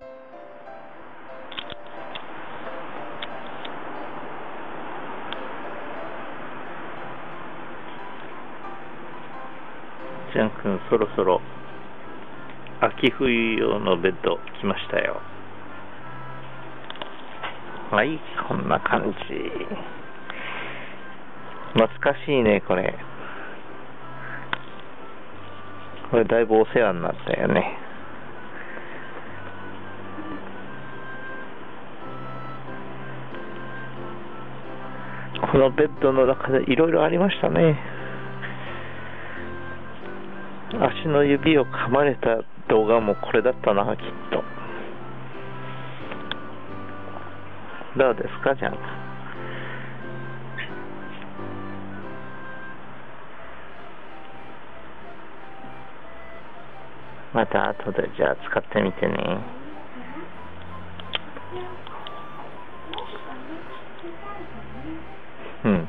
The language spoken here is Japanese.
ジャン君そろそろ秋冬用のベッド来ましたよ。はいこんな感じ。懐かしいねこれ。これだいぶお世話になったよね。このベッドの中でいろいろありましたね。足の指を噛まれた動画もこれだったな、きっと。どうですか、じゃあ。また後でじゃあ使ってみてね。うん。